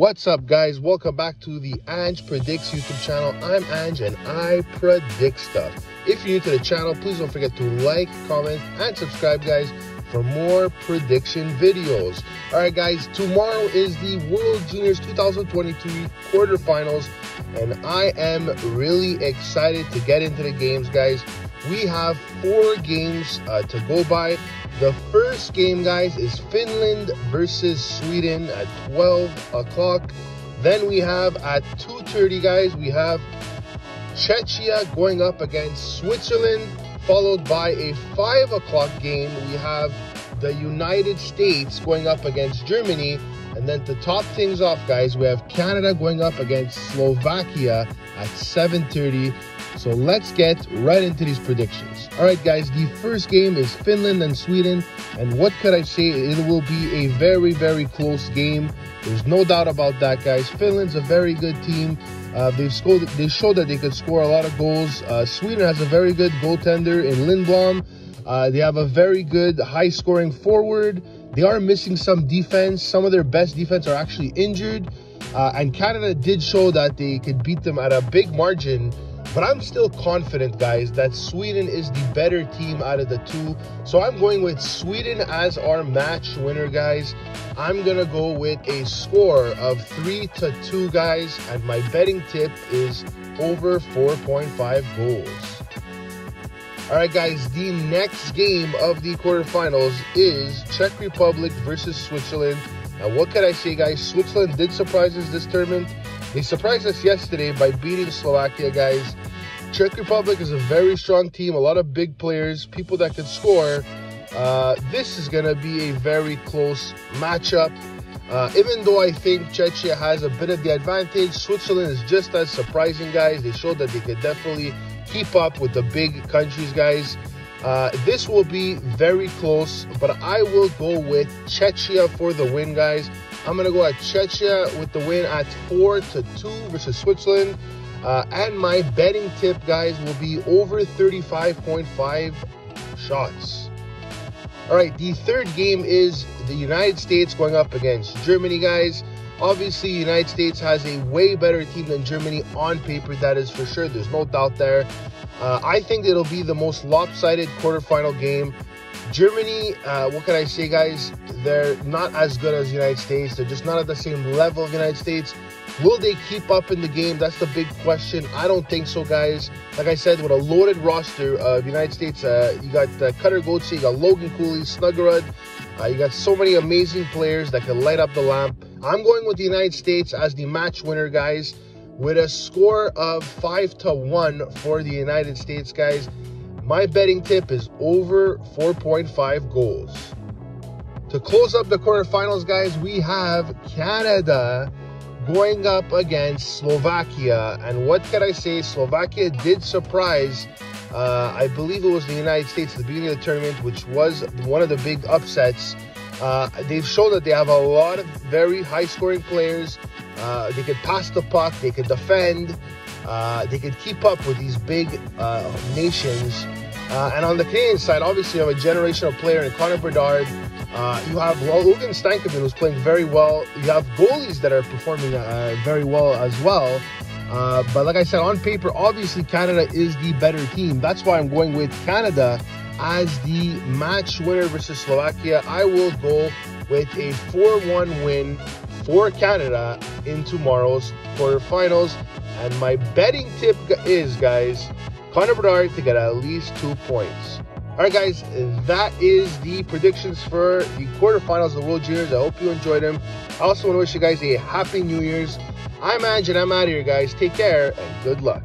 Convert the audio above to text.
What's up, guys? Welcome back to the Ange Predicts YouTube channel. I'm Ange and I predict stuff. If you're new to the channel, please don't forget to like, comment, and subscribe, guys, for more prediction videos. All right, guys, tomorrow is the World Juniors 2023 quarterfinals, and I am really excited to get into the games, guys. We have four games uh, to go by. The first game, guys, is Finland versus Sweden at 12 o'clock. Then we have at 2.30, guys, we have Czechia going up against Switzerland, followed by a 5 o'clock game. We have the United States going up against Germany. And then to top things off, guys, we have Canada going up against Slovakia at 7.30. So let's get right into these predictions. All right, guys, the first game is Finland and Sweden. And what could I say? It will be a very, very close game. There's no doubt about that, guys. Finland's a very good team. Uh, they've scored, they showed that they could score a lot of goals. Uh, Sweden has a very good goaltender in Lindbom. Uh, they have a very good high-scoring forward. They are missing some defense. Some of their best defense are actually injured. Uh, and Canada did show that they could beat them at a big margin but I'm still confident, guys, that Sweden is the better team out of the two. So I'm going with Sweden as our match winner, guys. I'm going to go with a score of 3 to 2, guys. And my betting tip is over 4.5 goals. All right, guys, the next game of the quarterfinals is Czech Republic versus Switzerland. Now, what can I say, guys? Switzerland did surprise us this tournament. They surprised us yesterday by beating Slovakia, guys. Czech Republic is a very strong team, a lot of big players, people that can score. Uh, this is going to be a very close matchup. Uh, even though I think Czechia has a bit of the advantage, Switzerland is just as surprising, guys. They showed that they could definitely keep up with the big countries, guys. Uh, this will be very close, but I will go with Czechia for the win, guys. I'm going to go at Czechia with the win at 4 to 2 versus Switzerland. Uh, and my betting tip, guys, will be over 35.5 shots. All right, the third game is the United States going up against Germany, guys. Obviously, United States has a way better team than Germany on paper, that is for sure. There's no doubt there. Uh, I think it'll be the most lopsided quarterfinal game Germany, uh, what can I say, guys? They're not as good as the United States. They're just not at the same level of the United States. Will they keep up in the game? That's the big question. I don't think so, guys. Like I said, with a loaded roster of the United States, uh, you got uh, Cutter Gauthier, you got Logan Cooley, Snuggerud. Uh, you got so many amazing players that can light up the lamp. I'm going with the United States as the match winner, guys, with a score of 5 to 1 for the United States, guys. My betting tip is over 4.5 goals. To close up the quarterfinals, guys, we have Canada going up against Slovakia. And what can I say? Slovakia did surprise, uh, I believe it was the United States at the beginning of the tournament, which was one of the big upsets. Uh, they've shown that they have a lot of very high scoring players. Uh, they can pass the puck, they can defend, uh, they can keep up with these big uh, nations. Uh, and on the Canadian side, obviously, you have a generational player in Connor Bedard. Uh, you have Logan Stankoven, who's playing very well. You have goalies that are performing uh, very well as well. But like I said, on paper, obviously, Canada is the better team. That's why I'm going with Canada as the match winner versus Slovakia. I will go with a 4-1 win for Canada in tomorrow's quarterfinals. And my betting tip is, guys, Connor Bedard to get at least two points. All right, guys, that is the predictions for the quarterfinals of the World Juniors. I hope you enjoyed them. I also want to wish you guys a happy New Year's. I'm Ange, and I'm out of here, guys. Take care and good luck.